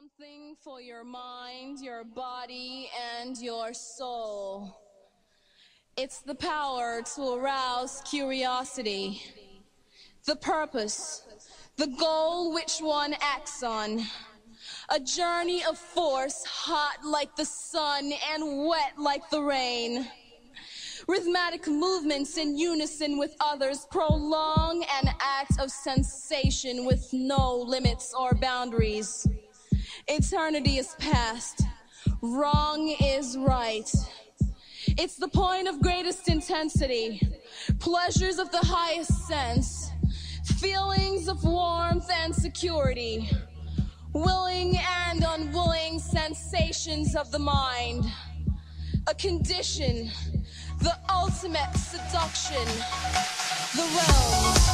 Something for your mind, your body, and your soul. It's the power to arouse curiosity, the purpose, the goal which one acts on. A journey of force, hot like the sun and wet like the rain. Rhythmic movements in unison with others prolong an act of sensation with no limits or boundaries. Eternity is past. Wrong is right. It's the point of greatest intensity. Pleasures of the highest sense. Feelings of warmth and security. Willing and unwilling sensations of the mind. A condition. The ultimate seduction. The realm.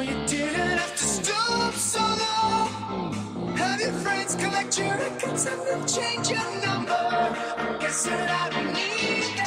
you didn't have to stop so long. Have your friends collect your records and then change your number. I guess that I don't need